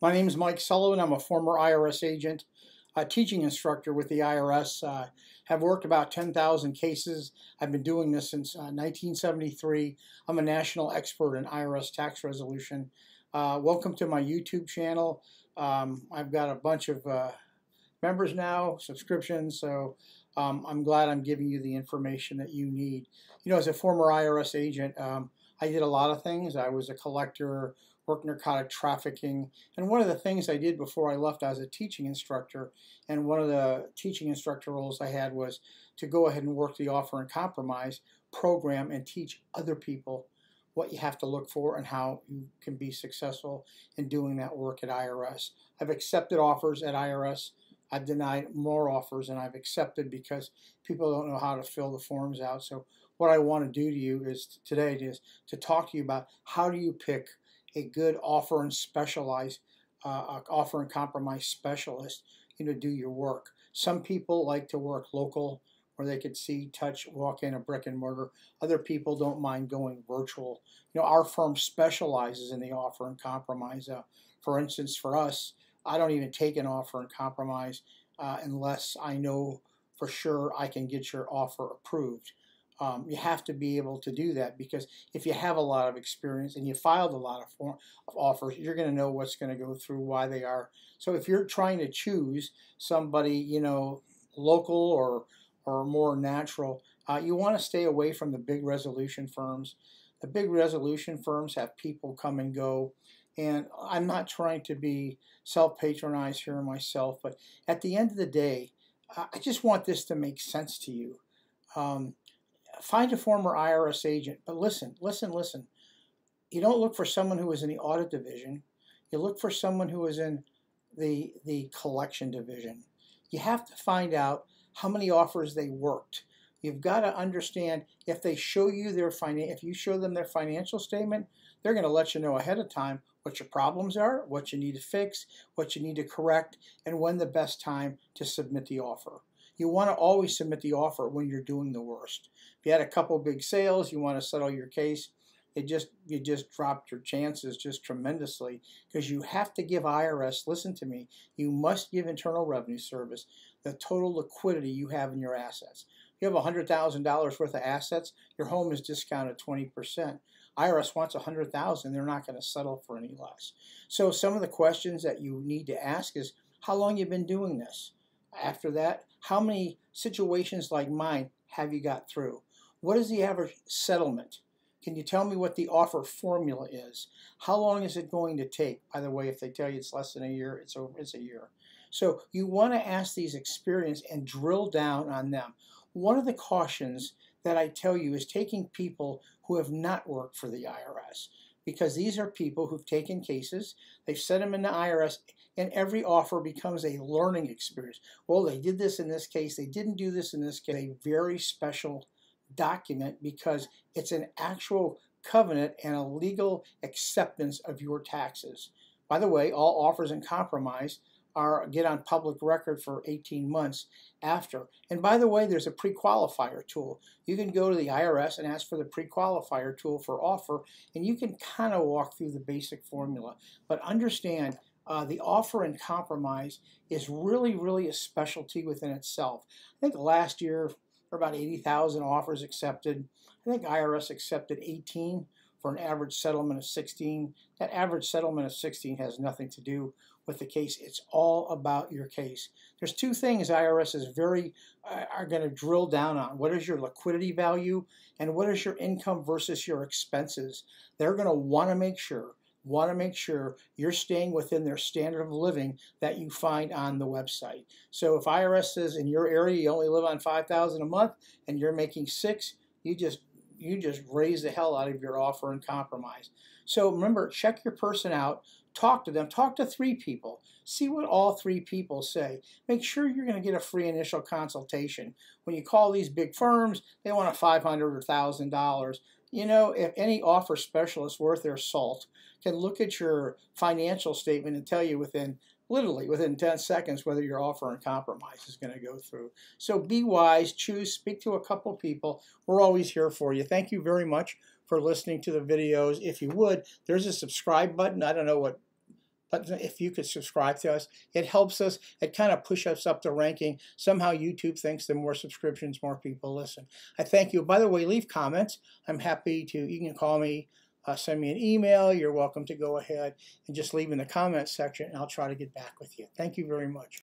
My name is Mike Sullivan. I'm a former IRS agent, a teaching instructor with the IRS. Uh, have worked about 10,000 cases. I've been doing this since uh, 1973. I'm a national expert in IRS tax resolution. Uh, welcome to my YouTube channel. Um, I've got a bunch of uh, members now, subscriptions, so um, I'm glad I'm giving you the information that you need. You know, as a former IRS agent, um, I did a lot of things. I was a collector, worked narcotic trafficking. And one of the things I did before I left, I was a teaching instructor. And one of the teaching instructor roles I had was to go ahead and work the offer and compromise program and teach other people what you have to look for and how you can be successful in doing that work at IRS. I've accepted offers at IRS. I've denied more offers than I've accepted because people don't know how to fill the forms out. So what I want to do to you is today is to talk to you about how do you pick a good offer and specialize, uh, offer and compromise specialist, you know, do your work. Some people like to work local where they could see, touch, walk in a brick and mortar. Other people don't mind going virtual. You know, our firm specializes in the offer and compromise. Uh, for instance, for us, I don't even take an offer and compromise uh, unless I know for sure I can get your offer approved. Um, you have to be able to do that because if you have a lot of experience and you filed a lot of, form, of offers, you're going to know what's going to go through, why they are. So if you're trying to choose somebody, you know, local or or more natural, uh, you want to stay away from the big resolution firms. The big resolution firms have people come and go, and I'm not trying to be self-patronized here myself, but at the end of the day, I just want this to make sense to you. Um, find a former IRS agent, but listen, listen, listen. You don't look for someone who is in the audit division. You look for someone who is in the the collection division. You have to find out how many offers they worked. You've got to understand if they show you their finan if you show them their financial statement, they're going to let you know ahead of time what your problems are, what you need to fix, what you need to correct, and when the best time to submit the offer. You want to always submit the offer when you're doing the worst. If you had a couple big sales, you want to settle your case, it just you just dropped your chances just tremendously because you have to give IRS, listen to me, you must give Internal Revenue Service the total liquidity you have in your assets. If You have $100,000 worth of assets, your home is discounted 20%. IRS wants 100,000, they're not going to settle for any less. So some of the questions that you need to ask is how long you've been doing this? After that, how many situations like mine have you got through? What is the average settlement? Can you tell me what the offer formula is? How long is it going to take? By the way, if they tell you it's less than a year, it's over, it's a year. So you want to ask these experience and drill down on them. One of the cautions that I tell you is taking people who have not worked for the IRS because these are people who've taken cases, they've set them in the IRS, and every offer becomes a learning experience. Well, they did this in this case, they didn't do this in this case. A very special document because it's an actual covenant and a legal acceptance of your taxes. By the way, all offers and compromise are get on public record for 18 months after. And by the way, there's a pre-qualifier tool. You can go to the IRS and ask for the pre-qualifier tool for offer, and you can kind of walk through the basic formula. But understand, uh, the offer and compromise is really, really a specialty within itself. I think last year, about 80,000 offers accepted. I think IRS accepted 18 for an average settlement of 16. That average settlement of 16 has nothing to do with the case. It's all about your case. There's two things IRS is very uh, are going to drill down on. What is your liquidity value and what is your income versus your expenses? They're going to want to make sure want to make sure you're staying within their standard of living that you find on the website. So if IRS says in your area you only live on 5000 a month and you're making 6, you just you just raise the hell out of your offer and compromise. So remember, check your person out, talk to them, talk to three people, see what all three people say. Make sure you're going to get a free initial consultation. When you call these big firms, they want a 500 or $1,000 you know, if any offer specialist worth their salt can look at your financial statement and tell you within literally within 10 seconds whether your offer and compromise is going to go through. So be wise, choose, speak to a couple people. We're always here for you. Thank you very much for listening to the videos. If you would, there's a subscribe button. I don't know what But if you could subscribe to us, it helps us. It kind of pushes us up the ranking. Somehow YouTube thinks the more subscriptions, more people listen. I thank you. By the way, leave comments. I'm happy to, you can call me, uh, send me an email. You're welcome to go ahead and just leave in the comments section, and I'll try to get back with you. Thank you very much.